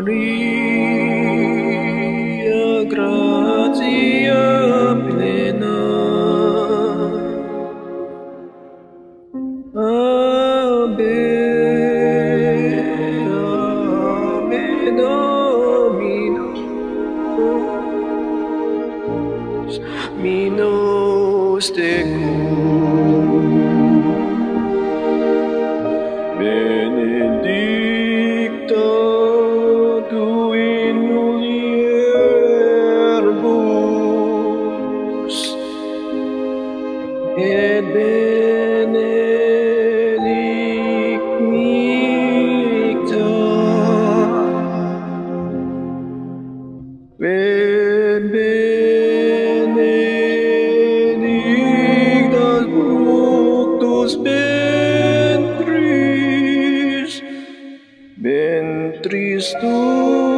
Maria gratia plena. Ave Ave domino, Minos Tecum. tristura.